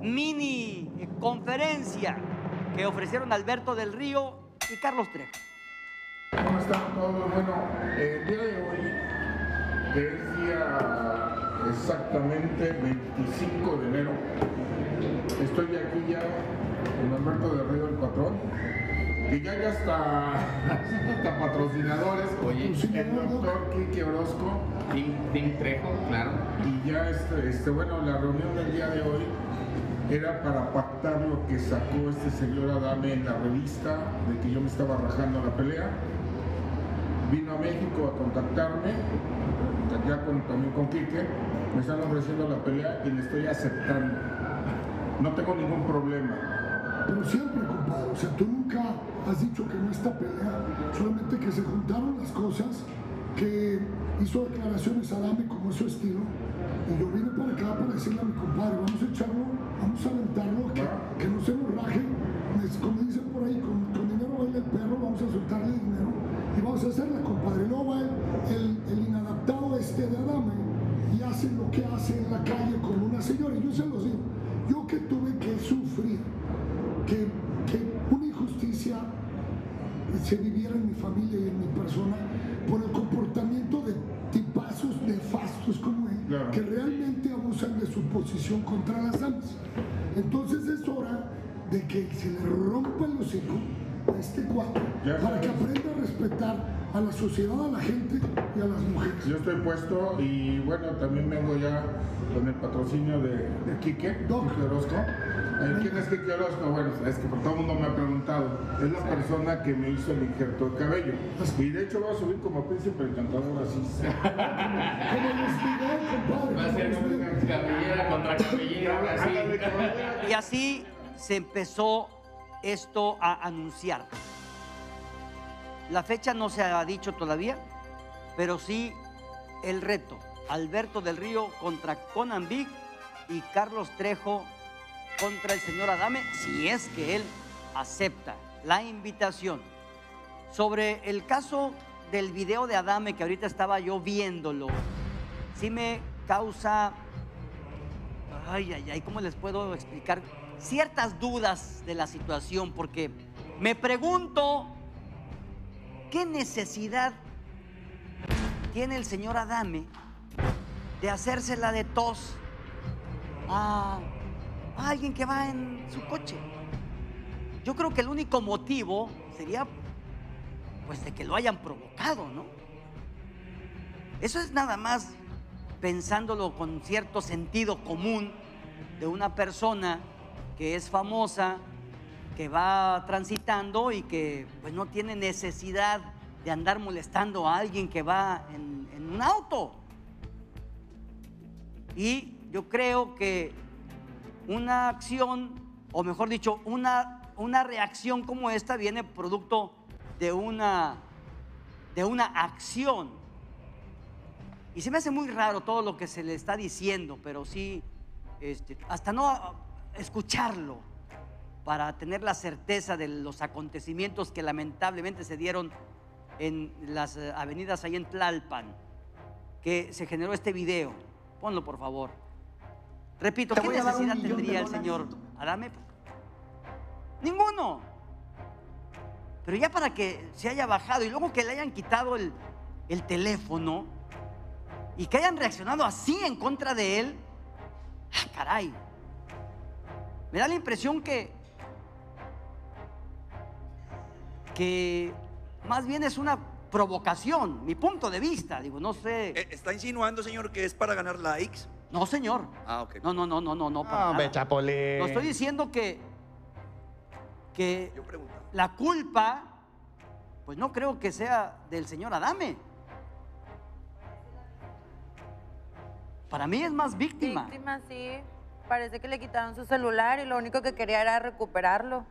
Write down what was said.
mini conferencia que ofrecieron Alberto del Río y Carlos Trejo. ¿Cómo están todos? Bueno, el día de hoy, es día exactamente 25 de enero, estoy aquí ya con Alberto del Río, el patrón, que ya hay hasta, hasta patrocinadores, Oye, el doctor Kiki Orozco, Tim, Tim Trejo, claro. y ya este, este, bueno, la reunión del día de hoy era para pactar lo que sacó este señor Adame en la revista de que yo me estaba rajando la pelea. Vino a México a contactarme, ya con, también con Quique, me están ofreciendo la pelea y le estoy aceptando. No tengo ningún problema. Pero siempre, compadre, o sea, tú nunca has dicho que no está pelea, solamente que se juntaron las cosas, que hizo declaraciones a Dame como es su estilo, y yo vine para acá para decirle a mi compadre, vamos a echarlo, vamos a aventarlo, que, que no se nos raje, como dicen por ahí, con, con dinero baila el perro, vamos a soltarle dinero y vamos a hacerla, compadre. Luego va el, el, inadaptado este de Adame y hace lo que hace en la calle con una señora, y yo se los digo, yo que tuve que sufrir, que, que una injusticia se viviera en mi familia y en mi persona por el comportamiento de tipazos nefastos como él, Claro. que realmente abusan de su posición contra las damas. Entonces es hora de que se le rompa el hocico a este cuadro para que a la sociedad, a la gente y a las mujeres. Yo estoy puesto y bueno, también vengo ya con el patrocinio de, de Quique, Doc. Quique Orozco. Eh, ¿Quién es Quique Orozco? Bueno, es que por todo el mundo me ha preguntado. Es la persona que me hizo el injerto de cabello. Y de hecho voy a subir como príncipe encantador así. Como. Va a como ser como cabellera contra cabellera, ahora sí. Ándale, caballero. Y así se empezó esto a anunciar. La fecha no se ha dicho todavía, pero sí el reto. Alberto del Río contra Conan Big y Carlos Trejo contra el señor Adame, si es que él acepta la invitación. Sobre el caso del video de Adame, que ahorita estaba yo viéndolo, sí me causa Ay, ay, ay, ¿cómo les puedo explicar? Ciertas dudas de la situación, porque me pregunto, ¿qué necesidad tiene el señor Adame de hacérsela de tos a, a alguien que va en su coche? Yo creo que el único motivo sería, pues, de que lo hayan provocado, ¿no? Eso es nada más pensándolo con cierto sentido común de una persona que es famosa, que va transitando y que pues no tiene necesidad de andar molestando a alguien que va en, un auto. Y yo creo que una acción, o mejor dicho, una, una reacción como esta viene producto de una, de una acción y se me hace muy raro todo lo que se le está diciendo, pero sí, este, hasta no escucharlo para tener la certeza de los acontecimientos que lamentablemente se dieron en las eh, avenidas ahí en Tlalpan, que se generó este video. Ponlo, por favor. Repito, Te ¿qué necesidad tendría el señor Adame? Ninguno. Pero ya para que se haya bajado y luego que le hayan quitado el, el teléfono y que hayan reaccionado así en contra de él, ah, caray. Me da la impresión que que más bien es una provocación, mi punto de vista, digo, no sé. Eh, ¿Está insinuando, señor, que es para ganar likes? No, señor. Ah, ok. No, no, no, no, no, no. para Hombre, nada. Chapolín. No estoy diciendo que que Yo pregunto. la culpa, pues no creo que sea del señor Adame. Para mí es más víctima. Víctima, sí. Parece que le quitaron su celular y lo único que quería era recuperarlo.